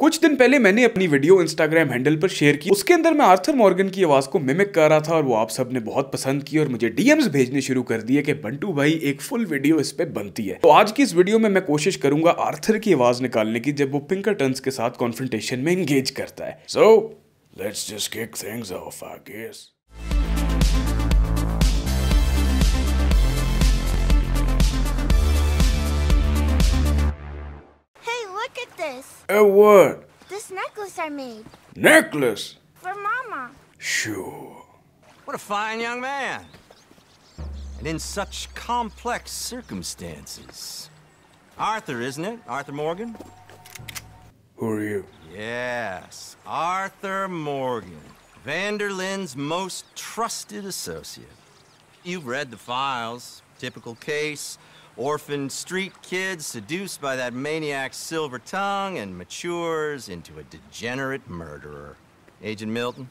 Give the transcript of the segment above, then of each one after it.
कुछ दिन पहले मैंने अपनी वीडियो इंस्टाग्राम हैंडल पर शेयर की। उसके अंदर मैं आर्थर मॉर्गन की आवाज़ को मिमिक कर रहा था और वो आप सबने बहुत पसंद की और मुझे डीएम्स भेजने शुरू कर दिए कि बंटू भाई, एक फुल वीडियो इस पे बनती है। तो आज की इस वीडियो में मैं कोशिश करूँगा आर्थर की आवाज़ निकालने की, जब वो पिंकर टर्न्स के साथ कॉन्फ्रेंटेशन में एंगेज करता है। So let's just kick things off look this. A what? This necklace I made Necklace? for Mama. Sure. What a fine young man. And in such complex circumstances. Arthur, isn't it? Arthur Morgan? Who are you? Yes, Arthur Morgan. Van der Linde's most trusted associate. You've read the files. Typical case. Orphaned street kid seduced by that maniac's silver tongue and matures into a degenerate murderer. Agent Milton?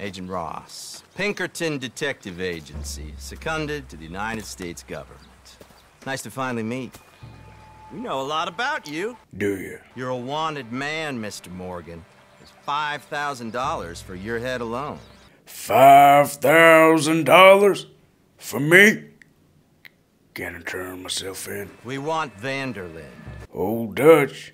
Agent Ross. Pinkerton Detective Agency, seconded to the United States government. Nice to finally meet. We know a lot about you. Do you? You're a wanted man, Mr. Morgan. There's $5,000 for your head alone. Five thousand dollars for me? Can I turn myself in? We want Van der Linde. Old Dutch.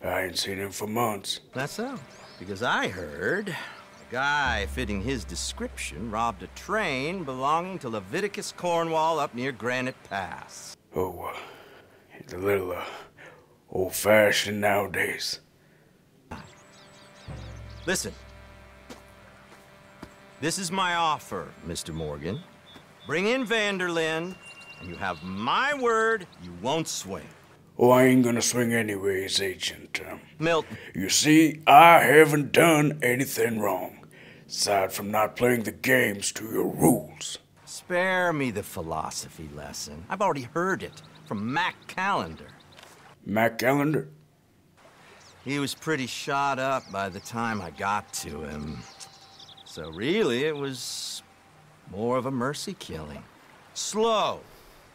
I ain't seen him for months. That's so. Because I heard a guy fitting his description robbed a train belonging to Leviticus Cornwall up near Granite Pass. Oh, uh, he's a little uh, old fashioned nowadays. Listen. This is my offer, Mr. Morgan. Bring in Van der Linde, and you have my word you won't swing. Oh, I ain't gonna swing anyways, Agent. Um, Milton, you see, I haven't done anything wrong, aside from not playing the games to your rules. spare me the philosophy lesson. I've already heard it from Mac Callender. Mac Callender? He was pretty shot up by the time I got to him. So really, it was more of a mercy killing. Slow,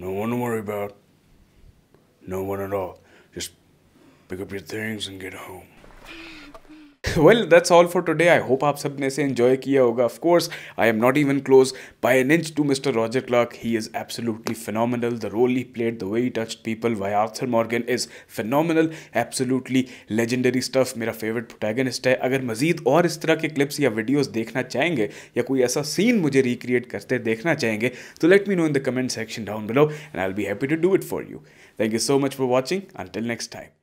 No one to worry about. No one at all. Just pick up your things and get home. Well that's all for today I hope आप सबने इसे enjoy किया होगा. Of course I am not even close by an inch to mister Roger Clark he is absolutely phenomenal the role he played, the way he touched people by arthur morgan is phenomenal. Absolutely legendary stuff. मेरा favourite protagonist है. अगर मजीद और इस तरह के clips या videos देखना चाहेंगे या कोई ऐसा सीन मुझे रिक्रिएट करते देखना चाहेंगे तो let me know in the comment section down below and I will be happy to do it for you thank you so much for watching until next time